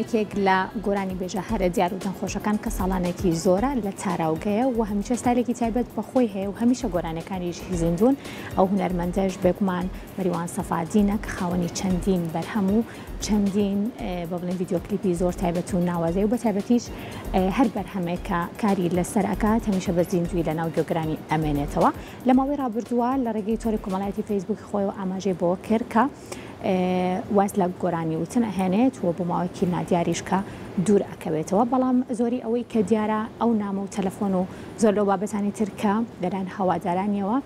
یەکێک لە گۆرانیبێژە هەرە دیار و دەنگخۆشەکان کە ساڵانێکی زۆرە لە تاراوگەیە و هەمیشە ستایلێکی تایبەت بە خۆی هەیە و هەمیشە گۆرانیەکانیشی زیندوون ئەو هونەرمەندەش بێگومان مەریوان سەفادینە کە خاوەنی چەندین بەرهەم و چەندین بە بڵێن ڤیدیۆ کلیپی زۆر تایبەت و ناوازەی و بە تایبەتیش هەر بەرهەمێک کە کاری لەسەر ئەکات هەمیشە بە زیندوی لە ناو گۆگرانی ئەمێنێتەوە لە ماوەی ڕابردووە لە ڕێگەی تۆری کۆمەڵایەتی فەیسبووکی خۆیەوە ئاماژەی بۆ کرد کە واز لە گۆرانی وتن ئەهێنێت و بۆ ماوەیەکی نادیاریش کە دوور ئەکەوێتەوە بەڵام زۆری ئەوەی کە دیارە ئەو نامە و تەلەفۆن و زۆر لەو بابەتانی تر کە لەلایەن هەوادارانیەوە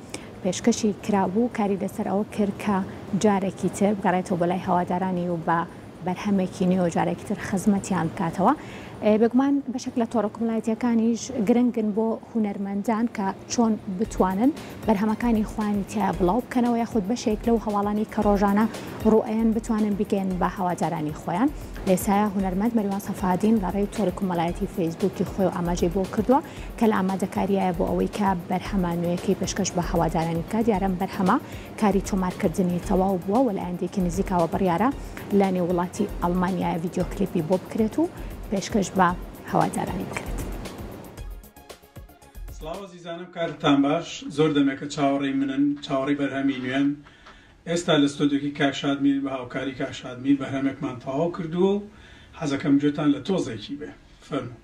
پێشکەشی کرابوو کاری لەسەر ئەوە کرد کە جارێکی تر بگەڕێتەوە بۆ لای هەوادارانی و بە بەرهەمێکی نوێ و جارێکی تر خزمەتیان بکاتەوە، بێگومان بەشێک لە تۆڕە کومەلایتیەکانیش گرنگن بۆ هونەرمەندان کە چۆن بتوانن بەرهەمەکانی خۆیانی تیا بڵاو بکەنەوە یاخود بەشێک لەو هەواڵانی کە ڕۆژانە ڕوئەیەن بتوانن بگەن بە هەوادارانی خۆیان لێسایە هونەرمەند مەریوان سەفادین لە ڕێی تۆری کومەلایەتی فەیسبووکی خۆی و ئاماژەی بۆ کردووە کە لە ئامادەکاریایە بۆ ئەوەی کە بەرهەمە نوێیەکەی پێشکەش بە هەوادارانی بکە دیارم بەرهەمە کاری تۆمارکردنی تەواو بووە و لە ئایندەیەکی نزیکاوە بڕیارە لە نێووڵاتی ئەڵمانیا ڤیدیۆ کلیپی بۆ بکرێت و پێشکەش بە هەوادارانی بکرێت. سڵاو ئەزیزانم کاتتان باش زۆر دەمێکە چاوەڕێی منن چاوەڕێی بەرهەمی نوێن ئێستا لە ستۆدیۆکی کاک شادمیر بە هاوکاری کاک شادمیر بەرهەمێکمان تەواو کردووە و حەزەکەم گوێتان لە تۆزێکی بێ فەرموو.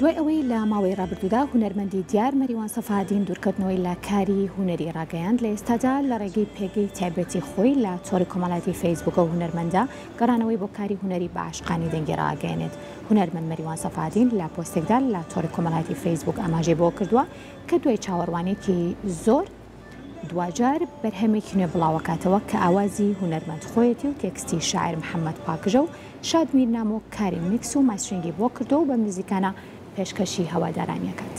دوای ئەوەی لە ماوەی ڕابردوودا هونەرمەندی دیار مەریوان سەفادین دوورکەوتنەوەی لە کاری هوەری ڕاگەیاند لە ئێستادا لە ڕێگەی پێگەی تایبەتی خۆی لە تۆری کۆمەڵاتی فەیسبووکە و هونەرمەندە گەڕانەوەی بۆ کاری هوەری باشقانی دەنگی ڕاگەێنێت هونەرمەند مەریوان سەفادین لە پۆستێکدا لە تۆری کۆمەڵاتی فەیسبوک ئاماژەی بۆ کردووە کە دوای چاوەڕوانێکی زۆر دواجار بەرهەمێکی نوێ بڵاوەکاتەوە کە ئاوازی هونەرمەند خۆیەتی و تێکستی شاعیر محەممەد پاکژە و شاد میر نامۆ کاری میکس و ماسترینگی بۆ کردووە و بەم نزیکانە پێشکەشی هەوادارانی ئەکات.